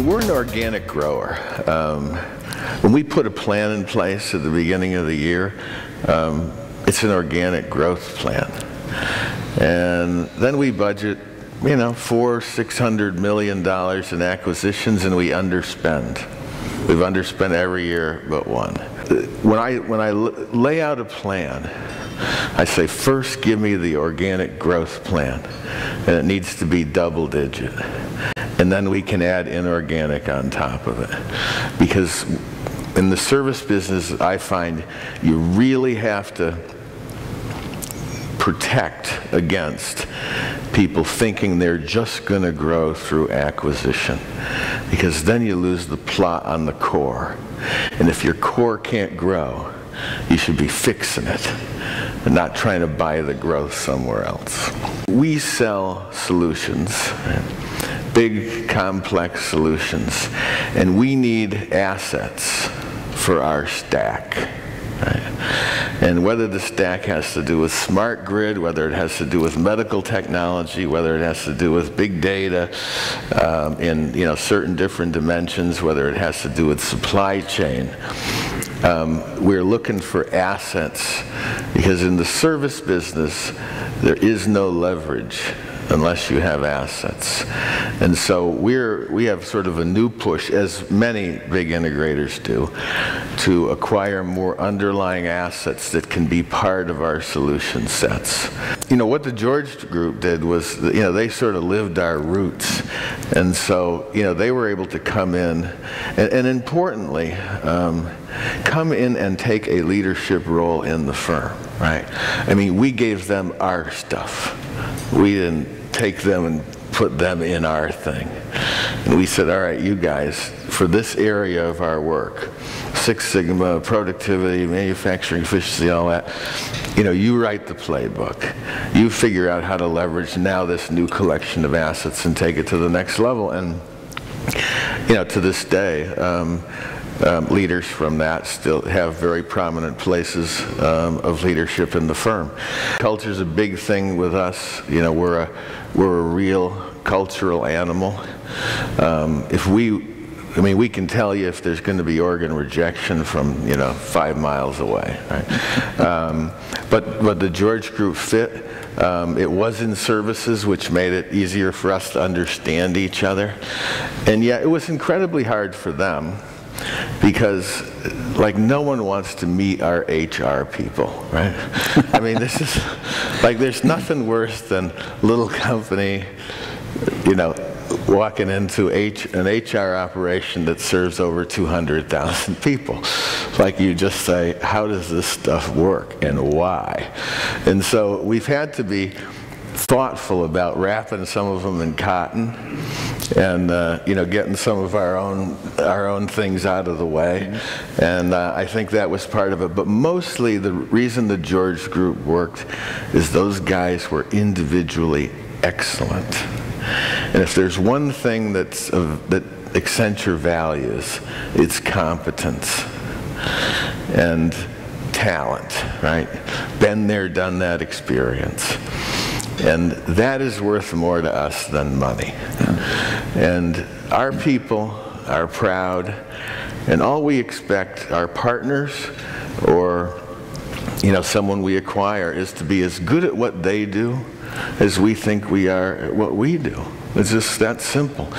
We're an organic grower. Um, when we put a plan in place at the beginning of the year, um, it's an organic growth plan. And then we budget, you know, four, six hundred million dollars in acquisitions and we underspend. We've underspent every year but one. When I, when I lay out a plan, I say, first give me the organic growth plan, and it needs to be double digit and then we can add inorganic on top of it. Because in the service business, I find you really have to protect against people thinking they're just going to grow through acquisition. Because then you lose the plot on the core. And if your core can't grow you should be fixing it and not trying to buy the growth somewhere else. We sell solutions big, complex solutions. And we need assets for our stack. And whether the stack has to do with smart grid, whether it has to do with medical technology, whether it has to do with big data um, in you know, certain different dimensions, whether it has to do with supply chain, um, we're looking for assets because in the service business, there is no leverage unless you have assets. And so we're, we have sort of a new push, as many big integrators do, to acquire more underlying assets that can be part of our solution sets. You know, what the George Group did was, you know, they sort of lived our roots. And so, you know, they were able to come in, and, and importantly, um, come in and take a leadership role in the firm, right? I mean, we gave them our stuff. We didn't take them and put them in our thing. And we said, all right, you guys, for this area of our work, Six Sigma, productivity, manufacturing efficiency, all that, you know, you write the playbook. You figure out how to leverage now this new collection of assets and take it to the next level. And, you know, to this day, um, um, leaders from that still have very prominent places um, of leadership in the firm. Culture is a big thing with us. You know, we're a, we're a real cultural animal. Um, if we I mean, we can tell you if there's going to be organ rejection from, you know, five miles away. Right? Um, but, but the George Group fit. Um, it was in services, which made it easier for us to understand each other. And yet, it was incredibly hard for them because like no one wants to meet our HR people, right? I mean, this is like there's nothing worse than little company, you know, walking into H, an HR operation that serves over 200,000 people. Like you just say, how does this stuff work and why? And so we've had to be thoughtful about wrapping some of them in cotton and uh, you know getting some of our own our own things out of the way. And uh, I think that was part of it. But mostly the reason the George group worked is those guys were individually excellent. And if there's one thing that's that Accenture values it's competence and talent right? Been there done that experience. And that is worth more to us than money. And our people are proud, and all we expect our partners or you know, someone we acquire is to be as good at what they do as we think we are at what we do. It's just that simple.